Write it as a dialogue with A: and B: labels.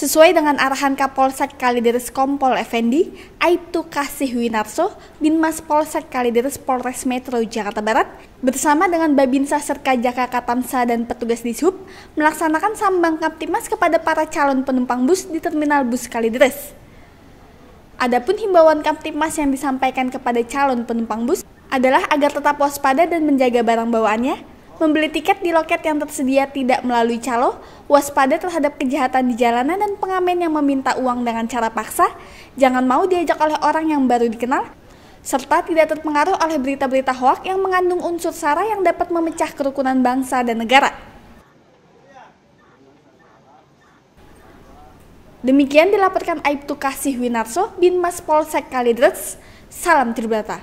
A: Sesuai dengan arahan Kapolsek Kalideres Kompol Effendi, Aibtu Kasih Winarso, Binmas Polsek Kalideres Polres Metro Jakarta Barat, bersama dengan Babinsa Serka Jaka Katamsa dan petugas di Sub, melaksanakan sambang Kaptimas kepada para calon penumpang bus di Terminal Bus Kalideres. Adapun himbauan Kaptimas yang disampaikan kepada calon penumpang bus adalah agar tetap waspada dan menjaga barang bawaannya, membeli tiket di loket yang tersedia tidak melalui calo, waspada terhadap kejahatan di jalanan dan pengamen yang meminta uang dengan cara paksa, jangan mau diajak oleh orang yang baru dikenal, serta tidak terpengaruh oleh berita-berita hoak yang mengandung unsur sara yang dapat memecah kerukunan bangsa dan negara. Demikian dilaporkan Aibtu Kasih Winarso, Binmas Polsek Kalideres. Salam Tribrata.